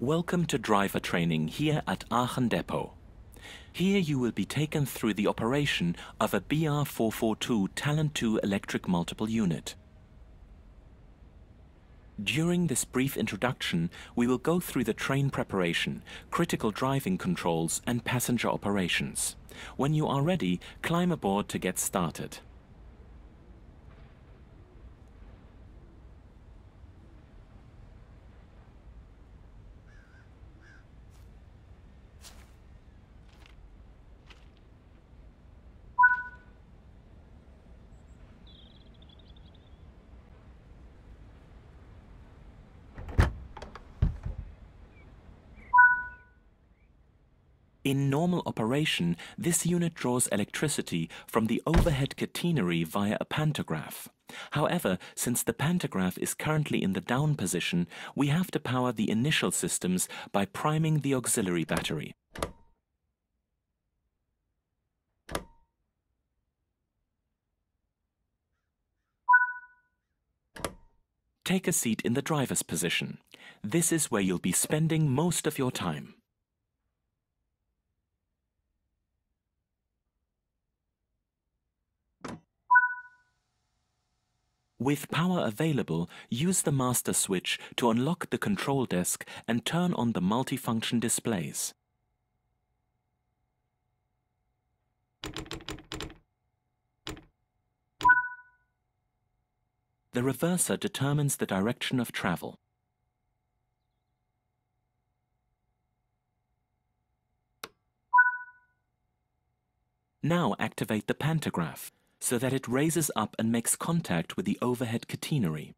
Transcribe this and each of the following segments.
Welcome to driver training here at Aachen Depot. Here you will be taken through the operation of a BR442 Talent 2 electric multiple unit. During this brief introduction, we will go through the train preparation, critical driving controls and passenger operations. When you are ready, climb aboard to get started. In normal operation, this unit draws electricity from the overhead catenary via a pantograph. However, since the pantograph is currently in the down position, we have to power the initial systems by priming the auxiliary battery. Take a seat in the driver's position. This is where you'll be spending most of your time. With power available, use the master switch to unlock the control desk and turn on the multifunction displays. The reverser determines the direction of travel. Now activate the pantograph so that it raises up and makes contact with the overhead catenary.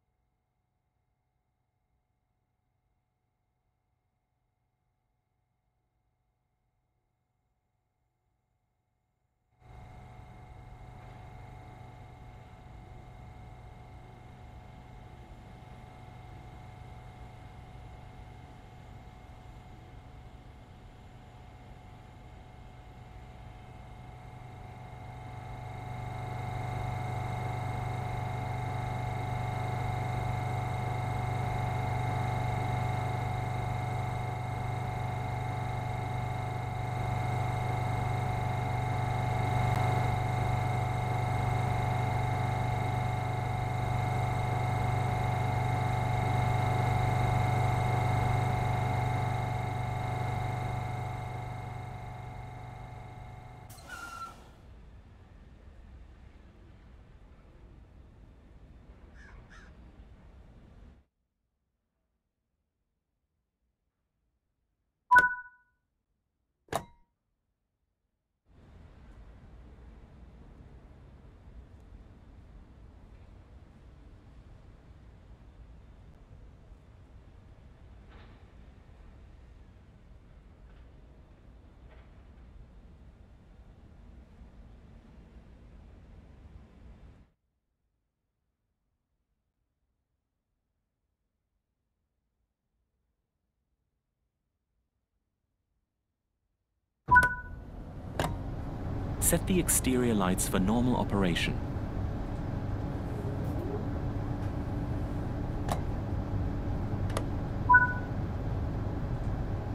Set the exterior lights for normal operation.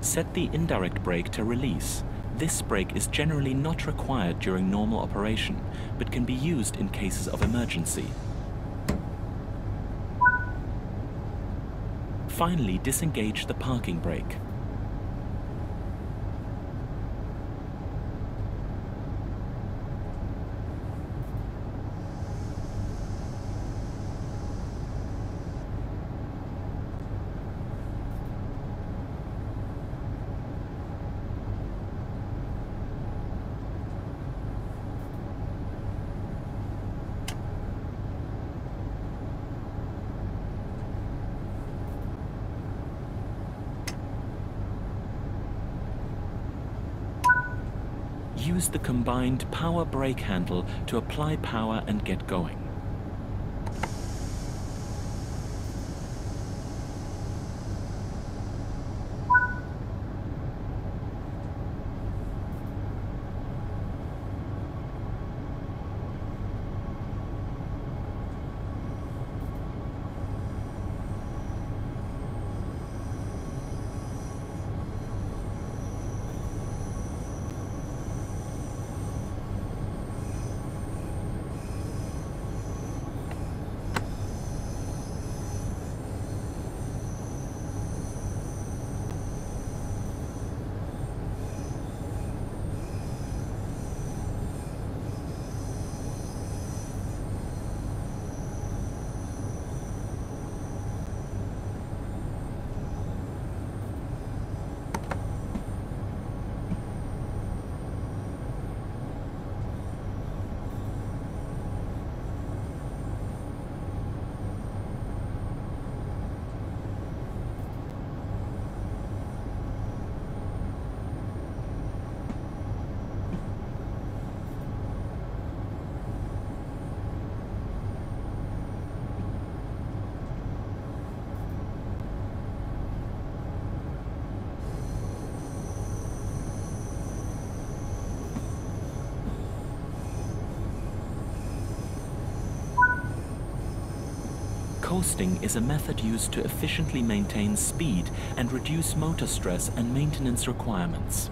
Set the indirect brake to release. This brake is generally not required during normal operation, but can be used in cases of emergency. Finally, disengage the parking brake. Use the combined power brake handle to apply power and get going. Coasting is a method used to efficiently maintain speed and reduce motor stress and maintenance requirements.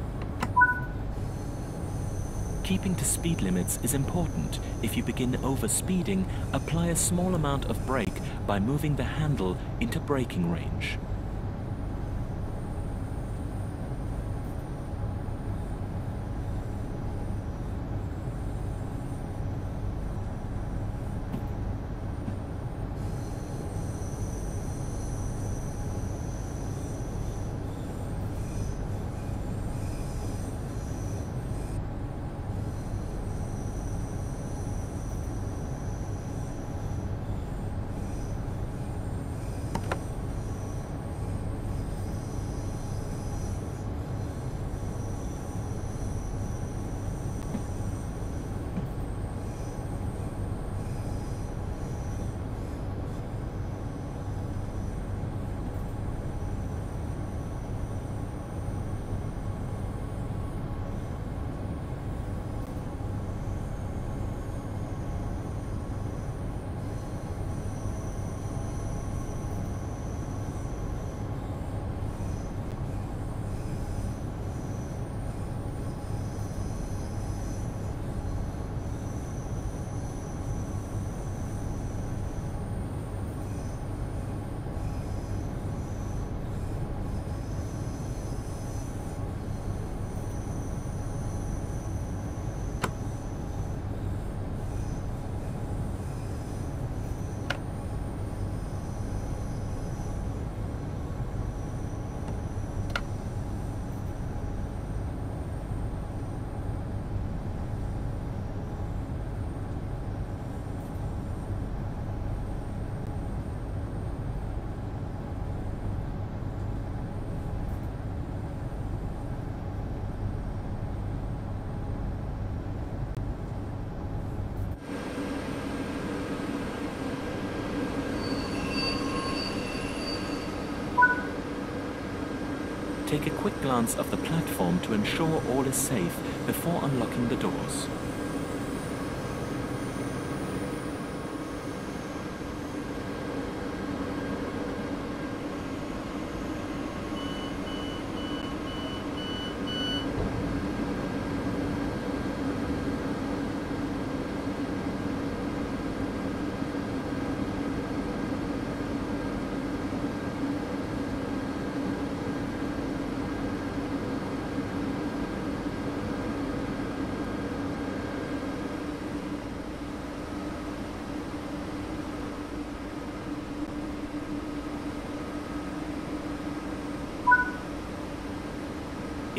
Keeping to speed limits is important. If you begin overspeeding, apply a small amount of brake by moving the handle into braking range. Take a quick glance of the platform to ensure all is safe before unlocking the doors.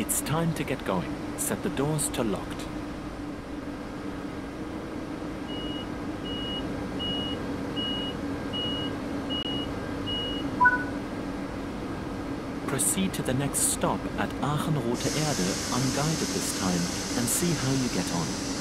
It's time to get going. Set the doors to locked. Proceed to the next stop at Aachen-Rothe Erde, unguided this time, and see how you get on.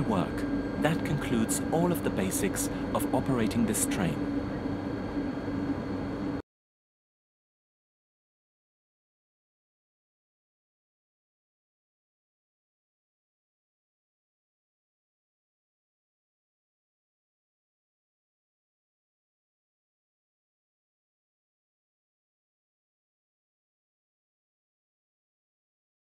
Work. That concludes all of the basics of operating this train.